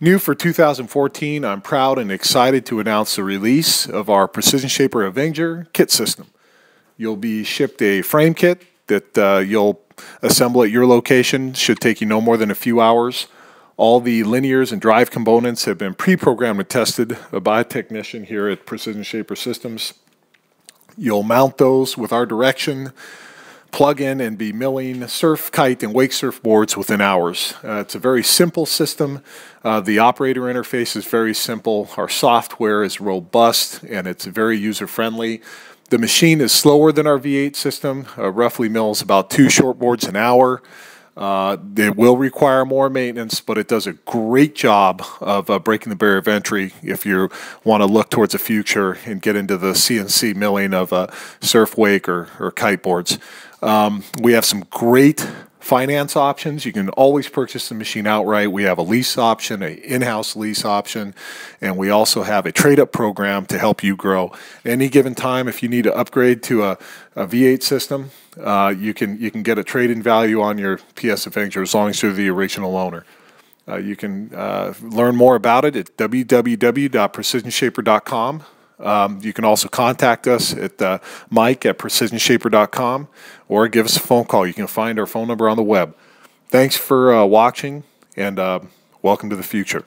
New for 2014, I'm proud and excited to announce the release of our Precision Shaper Avenger kit system. You'll be shipped a frame kit that uh, you'll assemble at your location. Should take you no more than a few hours. All the linears and drive components have been pre-programmed and tested by a technician here at Precision Shaper Systems. You'll mount those with our direction plug in and be milling surf, kite, and wake surf boards within hours. Uh, it's a very simple system. Uh, the operator interface is very simple. Our software is robust and it's very user friendly. The machine is slower than our V8 system, uh, roughly mills about two short boards an hour. Uh, it will require more maintenance, but it does a great job of uh, breaking the barrier of entry if you want to look towards the future and get into the CNC milling of uh, surf wake or, or kite boards. Um, we have some great finance options. You can always purchase the machine outright. We have a lease option, an in-house lease option, and we also have a trade-up program to help you grow. Any given time, if you need to upgrade to a, a V8 system, uh, you can you can get a trade-in value on your PS Avenger as long as you're the original owner. Uh, you can uh, learn more about it at www.precisionshaper.com. Um, you can also contact us at uh, mike at precisionshaper.com or give us a phone call. You can find our phone number on the web. Thanks for uh, watching and uh, welcome to the future.